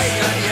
Hey, hey.